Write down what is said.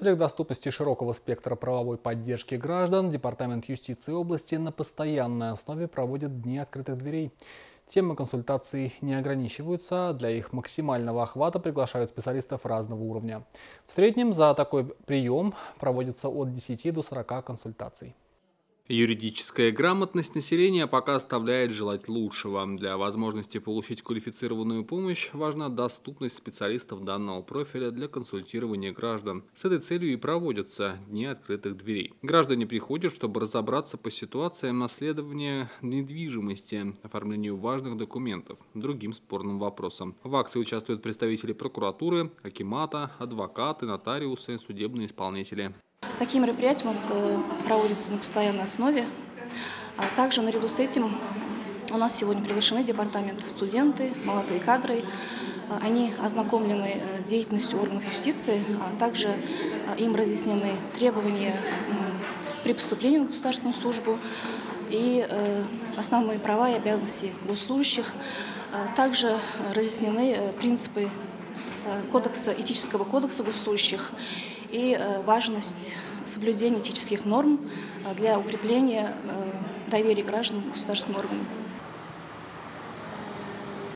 целях доступности широкого спектра правовой поддержки граждан Департамент юстиции области на постоянной основе проводит Дни открытых дверей. Темы консультаций не ограничиваются, для их максимального охвата приглашают специалистов разного уровня. В среднем за такой прием проводится от 10 до 40 консультаций. Юридическая грамотность населения пока оставляет желать лучшего. Для возможности получить квалифицированную помощь важна доступность специалистов данного профиля для консультирования граждан. С этой целью и проводятся Дни открытых дверей. Граждане приходят, чтобы разобраться по ситуациям наследования недвижимости, оформлению важных документов, другим спорным вопросам. В акции участвуют представители прокуратуры, акимата, адвокаты, нотариусы, судебные исполнители. Такие мероприятия у нас э, проводятся на постоянной основе. А также наряду с этим у нас сегодня приглашены департамент студенты, молодые кадры. А, они ознакомлены э, деятельностью органов юстиции, а также а, им разъяснены требования при поступлении на государственную службу и э, основные права и обязанности госслужащих. Также разъяснены принципы кодекса, этического кодекса госслужащих и важность соблюдения этических норм э, для укрепления э, доверия граждан к государственным органам.